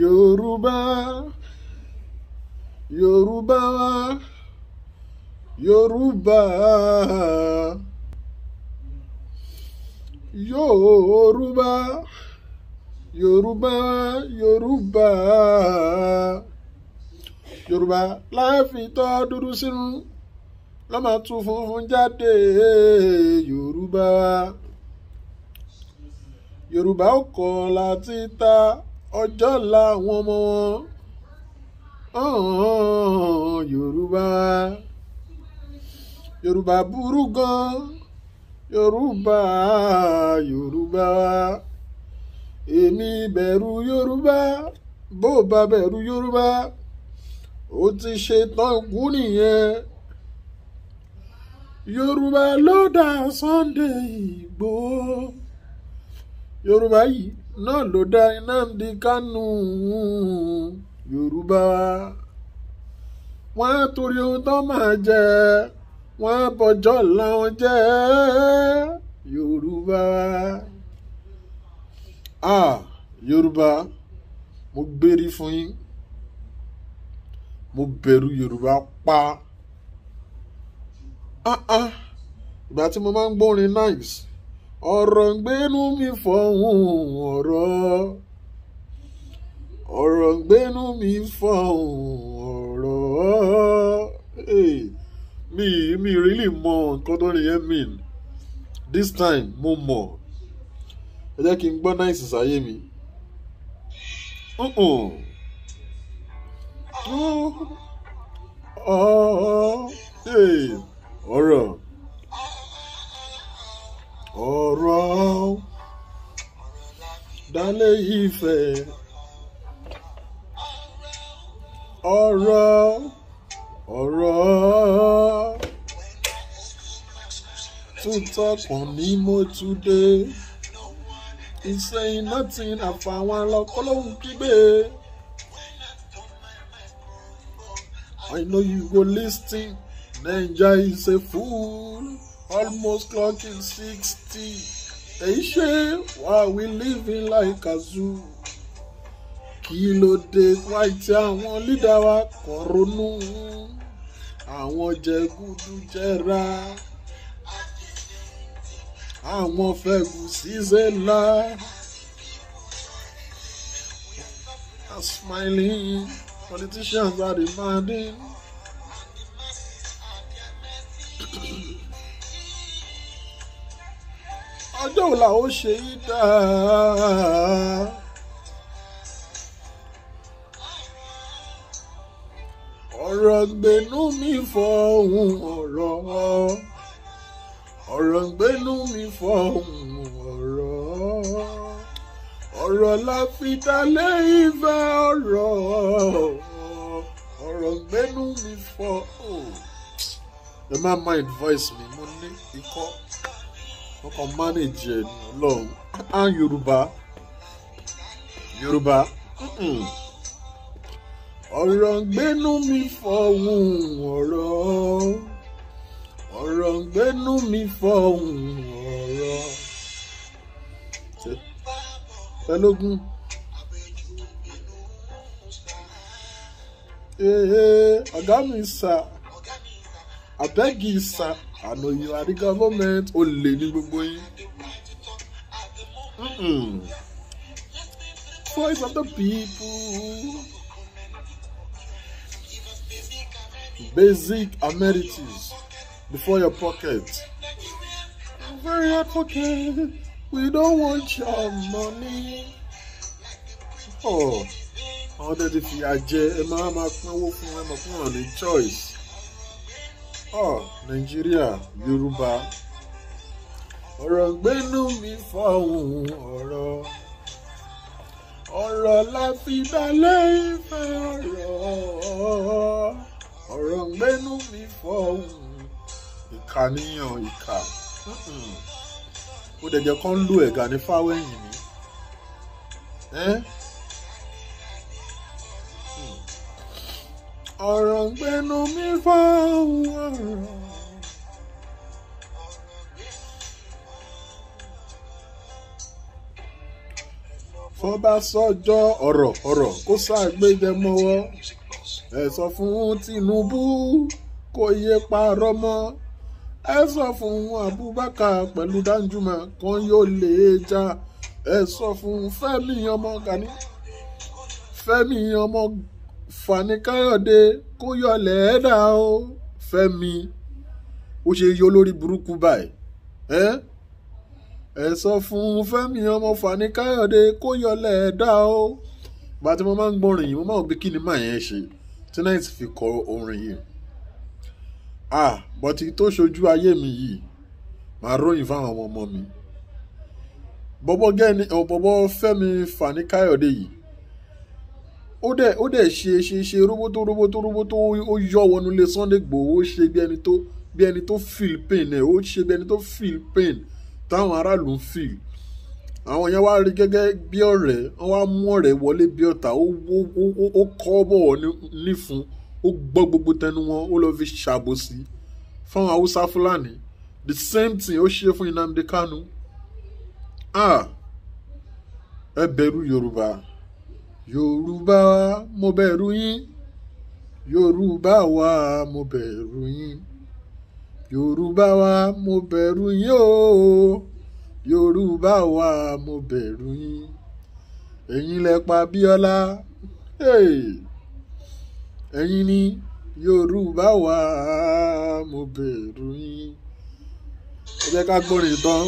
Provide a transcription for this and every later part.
Yorùbá Yorùbá Yorùbá Yorùbá Yorùbá Yorùbá Yorùbá láàfin tọ́ dúdú sínú lọ́mọ tún funfun jáde. Yorùbá Yorùbá ó kọ̀ láti ta ọjọ́ làwọn ọmọ wọn. Yorùbá. Yorùbá burú gan Yorùbá Yorùbá. Èmi bẹ̀rù Yorùbá bó bá bẹ̀rù Yorùbá ó ti ṣe tán kú nìyẹn. Yorùbá ló dá Sunday Ìgbòho Yorùbá yìí náà ló dá Nnamdi Kanu Yorùbá. Wọn á torí ohun tó máa jẹ wọn á bọjọ́ làwọn jẹ Yorùbá. Ah Yorùbá mo gbérí fún yín. Mo bẹ̀rù Yorùbá pa. Ah ah. Ìgbà tí mo máa ń gbórin nice ọ̀rọ̀ ń gbénú mi fọ̀hún ọ̀rọ̀. Ọ̀rọ̀ ń gbénú mi fọ̀hún ọ̀rọ̀. Mi mi really mọ nǹkan tó nìyẹn mean this time mo mọ̀. Ẹ jẹ́ kí n gbọ́ nice sáyé mi. Uh-uh. ọ̀rọ̀ ọ̀rọ̀ dálé ìfẹ́ ọ̀rọ̀ ọ̀rọ̀ túntọkàn ní mo tún dé ìsẹ́yìn nothing àfàwọn alọ́kọ́lọ́hún kígbe. I know you go listen. Naija is a fool, almost clocking sixty. Èyí ṣe why we living like a zoo. Kí ló dé wáyé tí àwọn lídà wa kọ̀ ronú? Àwọn jẹgúdú. Àwọn fẹ́gùn ṣíṣe. Are smiling. Politicians are demanding. Ọjọ́ la ó ṣe yí dáa. ọ̀rọ̀ gbénú mi fọ̀hún ọ̀rọ̀. Ọ̀rọ̀ gbénú mi fọ̀hún ọ̀rọ̀. Ọ̀rọ̀ la fi dalé ìfẹ́ ọ̀rọ̀. Ọ̀rọ̀ gbẹ́nu mi fọ́. Ẹ má mind voice mi mo ní ikọ́ mo kàn manage ẹ̀ ní ọlọ́run. Á yorùbá. Yorùbá. Ọ̀rọ̀ gbẹ́nu mi fọ̀hún ọ̀rọ̀. Ọ̀rọ̀ gbẹ́nu mi fọ̀hún ọ̀rọ̀. Pẹlógún. ọ̀gá mi sà. Abẹ́gì sà àná you are the government ó lè ní gbogbo yín. voice of the people basic amenities before your pocket. very advocate. We don't want your money. Oh, àwọn tẹ́tí fìyà jẹ ẹ máa máa pínwó fún ẹ máa fún wọn ní choice. Oh, Nàìjíríà, Yorùbá. Ọ̀rọ̀ gbénú mi fọ̀hún ọ̀rọ̀. Ọ̀rọ̀ la fi dalẹ̀ ìfẹ́ ọ̀rọ̀. Ọ̀rọ̀ gbénú mi fọ̀hún. Ìkànnìyàn ìkà. Ó dẹ̀jẹ̀ kan lù ẹ̀gà ní fáwẹ́yìn mi. Ọ̀rọ̀ ń gbénu mi fáwọn ọ̀rọ̀. fọba sọjọ́ ọ̀rọ̀ ọ̀rọ̀ kó ṣàgbéjẹ mọ́wọ́. Ẹ sọ fún Tinubu kó yé parọ́ mọ́. Ẹ sọ fún Abubakar pẹ̀lú Danjuma kan yóò lè jà ẹ sọ fún Fẹ́mi ọmọ Gani Fẹ́mi ọmọ Fani Káyọ̀dé kó yọlẹ̀ ẹ̀dá o Fẹ́mi. Ó ṣe yọ lórí burúkú báyìí ẹ ẹ sọ fún Fẹ́mi ọmọ Fani Káyọ̀dé kó yọlẹ̀ ẹ̀dá o. Bá tí mo máa ń gbọ́rin yìí mo máa ń gbé kí ni màá yẹn ṣe tí fi kọ orin yìí. Ah bọ́tí tó ṣojú ayé mi yìí màá ròyìn fáwọn ọmọ ọmọ mi. Bọ́bọ́ gẹ́ni bọ́bọ́ Fẹ́mi Fani Káyọ̀dé yìí ó dẹ̀ ó dẹ̀ ṣe ṣe ṣe róbótó róbótó róbótó ó yọ wọnú ilé Sunday Igboho ó ṣe bí ẹni tó bí ẹni tó feel pain ẹ̀ ó ṣe bí ẹni tó feel pain táwọn aráàlú ń feel. Àwọn yẹn wá rí gẹ́gẹ́ bí ọ̀rẹ́ wọ́n wá mú ọ̀rẹ́ wọlé bí ọ̀tá ó kọ́ bọ̀ nífun ó gbọ́ gbogbo tẹnu wọn ó lọ fi ṣàbòsí fáwọn haúsá fúlàní. The same thing ó ṣe fún Nnamdi Kanu. Ah ẹ bẹ̀rù yorùbá yorùbá mo bẹ̀rù yín. Yorùbá wa mo bẹ̀rù yín. Yorùbá wa mo bẹ̀rù yín o. Yorùbá wa mo bẹ̀rù yín. Ẹ̀yin lẹ pa Bíọ́lá. Ẹ̀yin ni yorùbá wa mo bẹ̀rù yín. Ẹ jẹ́ ká gbọ́rin tán.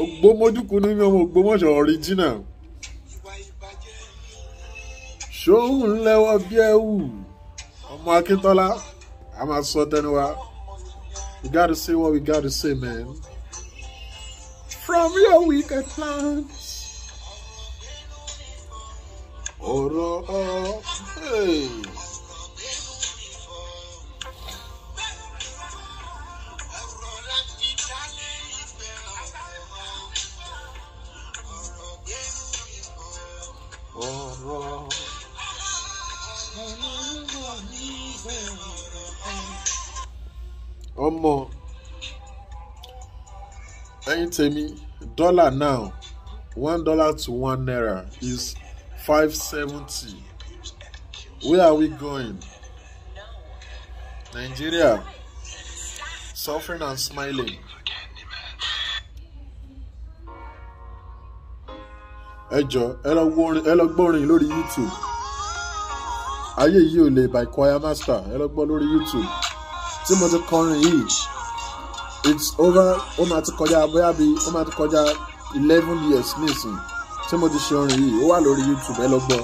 Ògbómójúkú ní mi ọmọ original ṣóhun lẹ́wọ́ bí ẹ̀wù. Ọmọ Akíntọ́lá a máa sọ tẹnu wa. We gotta say what we gotta say man. From your wicked plans ọ̀rọ̀ ọ̀ hey. Ọmọ ẹ̀yin tèmi dollar now one dollar to one naira is five seventy. Where are we going? Nigeria. Suffering and smiling. ẹ jọ ẹ lọ gbọ́rin lórí youtube. Ayé yìí ò lè by choir master. Ẹ lọ gbọ́ lórí youtube tí mo ti kọrin yìí it's over ó máa ti kọjá bóyá bí ó máa ti kọjá eleven years nísìn tí mo ti ṣe orin yìí ó wà lórí youtube ẹ lọ gbọ́.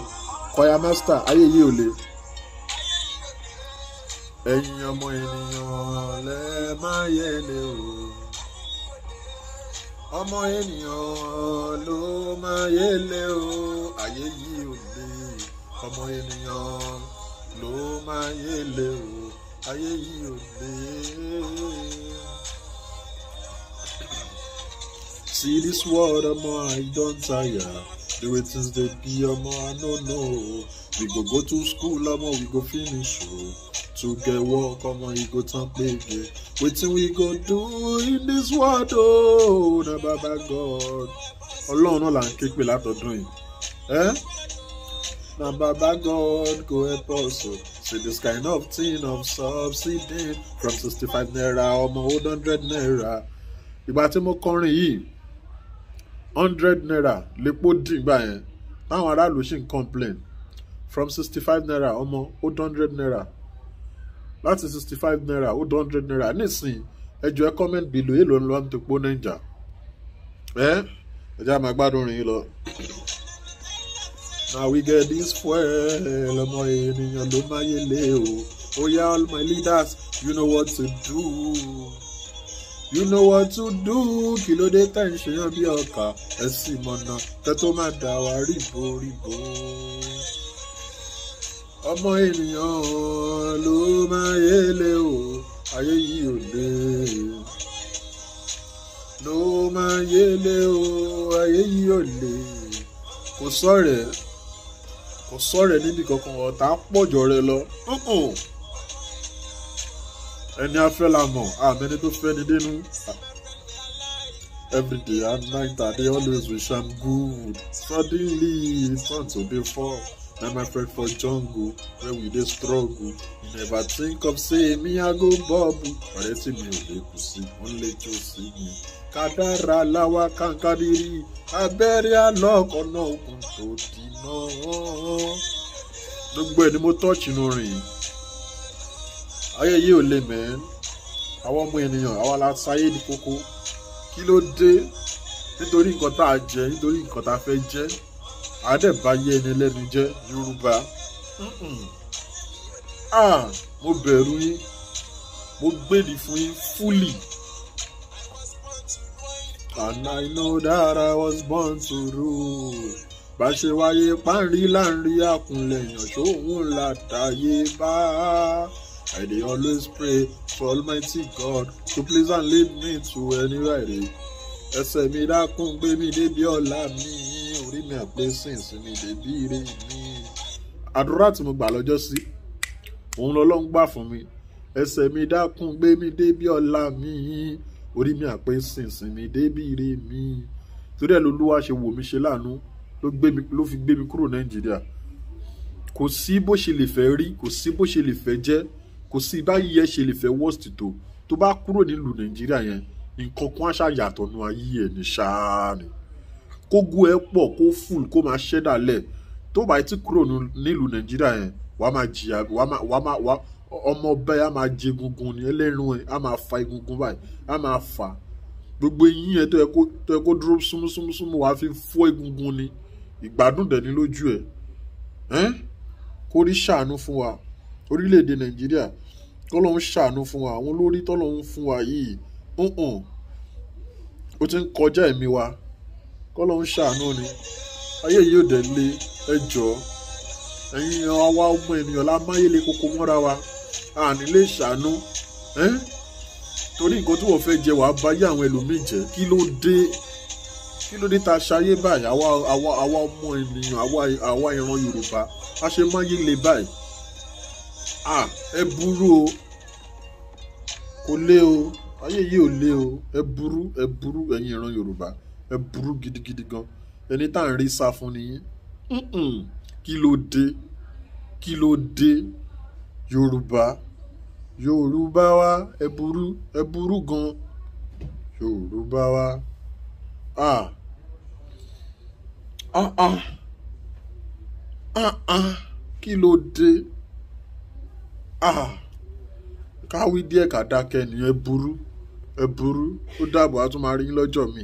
Choir master ayé yìí ò lè. ẹ̀yin ọmọ ènìyàn lẹ máa yẹ lé o. Ọmọ ènìyàn ló máa yẹlẹ o. Ayé yìí ò lè ọmọ ènìyàn ló máa yẹlẹ o ayé yìí ò lè. See this world, omo, I don tire. The way things dey be, omo, I no know. We go go to school, omo, we go finish o. To get work, omo, e go turn gbege. Wetin we go do in this world o? Na baba God. Ọlọ́run náà là ń ké pè látọdún yìí. Eh? Na baba God go help us o. See this kind of thing of subsidy. From sixty-five naira ọmọ old hundred naira. Ìgbà tí mo kọrin yìí hundred naira lepo dìgbà yẹn. Táwọn aráàlú sì ń complain. From sixty-five naira ọmọ old hundred naira. Láti sixty-five naira old hundred naira. Nísìnyí ẹjọ ẹ comment below èlò ń lọ ń tepo naija? Ẹ ẹ jẹ́ àmà gbádùn rìn yín lọ. Get this fuel ọmọ ènìyàn ló máa yé lé o. Oya all my leaders you know what to do. You know what to do. Kí ló dé tẹ̀ ń ṣèyàn bí ọkà? Ẹ sì mọ̀nà kẹ́ tó má dà wá ríbo ríbo ọmọ ènìyàn ló máa o. Ayé yìí ò lè ló máa yé lé o. Ayé yìí ò kò sọ̀rẹ̀ níbi kankan ọ̀tá pọ̀jọ rẹ lọ ẹni afẹ́ la mọ̀ àmẹ́ni tó fẹ́ ni dénú Every day and night I dey always wish am good. Suddenly e turn to dey fall. Na my friend for jungle where we dey struggle. You never think of say me I go bubble. Ọ̀rẹ́ tí mi ò lè kù sí, ń lè jó sí mi. Kádàrá láwa kankadiri, abẹ́rẹ́ àlọ́kọ̀ọ́nà òkun tó dìná. Gbogbo ẹ̀ ni mo tọ́ọ̀chì inú rìn. Ayé yìí ò lè mẹ́ẹ́. Àwọn ọmọ ènìyàn, àwa la sáyé di kókó kí ló dé nítorí nǹkan tá a jẹ nítorí nǹkan tá a fẹ́ jẹ àádẹ́báyé ẹni lẹ́nu jẹ́ yorùbá. Mo bẹ̀rù yín. Mo gbèdì fún yín fúlì. And I know that I was born to rule. Bá ṣe wáyé páńrí láńrí àkúnlẹ̀yàn ṣóhun látàyè bá. I dey always pray for Almighty God to please and lead me to anywhere I dey. Ẹsẹ̀ mi dákun gbé mi débi ọ̀la mi, orí mi sínsìn mi débi ire mi. Àdúrà tí mo gbà lọ́jọ́ sí, òun lọ́lọ́run gbà fún mi. Ẹsẹ̀ mi dákun gbé mi débi ọ̀la mi, orí mi sínsìn mi débi ire mi. Torí ẹ̀ lolúwa ṣe wò mí ṣe láàánú ló fi gbé mi kúrò Nàìjíríà. Kò sí bó ṣe lè fẹ́ rí, kò sí bó ṣe lè fẹ́ jẹ́ kò sí báyìí ẹ ṣe lè fẹ́ worst tó tó bá kúrò nílùú nàìjíríà yẹn nǹkan kan ṣàyàtọ̀ nu ayé ẹ̀ ní ṣáá ni kógó ẹ pọ̀ kó full kó máa ṣẹ́ dàlẹ̀ tó bá ti kúrò nílùú nàìjíríà yẹn wàá máa jìyà wàá máa wàá ọmọ bẹ́ẹ̀ á máa jẹ egungun ni ẹlẹ́rìn ẹ̀ á máa fa egungun báyìí á máa fà. Gbogbo eyín yẹn tó yẹ kó tó yẹ kó dúró súnmúsúnmú wàá fi fọ́ egungun ni. Ìgbádùn dẹ̀ ní lójú ẹ̀. Kó rí ṣàánú fún wa. Orílẹ̀-èdè nàìjíríà tọ́lọ́hún ṣàánú fún wa. Àwọn olórí tọ́lọ́hún fún wa yìí ó ti ń kọjá ẹ̀mí wa kọ́lọ́hún ṣàánú ni. Ayé yìí ò dẹ̀ lé ẹjọ́ ẹ̀yin àwa ọmọ ènìyàn la máyélé koko mọ́ra wa. Àní lè ṣàánú. Torí nǹkan tí wọ́n fẹ́ jẹ wàá báyé àwọn ẹlòmíì jẹ́. Kí ló dé? Kí ló dé tá a ṣayé báyìí? Àwa àwa àwa ọmọ ènìyàn àwa àwa ìran yorùbá a ṣe máyélé báyìí. Ah ẹ burú o. Kò lé o. Ayé yìí ò lé o. Ẹ burú ẹ burú ẹ̀yin ìran yorùbá ẹ burú gidigidi gan. Ẹni tá à ń rí sá fún nìyí kí ló dé? Kí ló dé? Yorùbá. Yorùbá wa ẹ burú ẹ burú gan. Yorùbá wa. Ah ah ah ah ah kí ló dé? Ah káwí díẹ̀ ká dákẹ́ ni. Ẹ burú ẹ burú. Ó dàbọ̀ á tún máa rí yín lọ́jọ́ mi.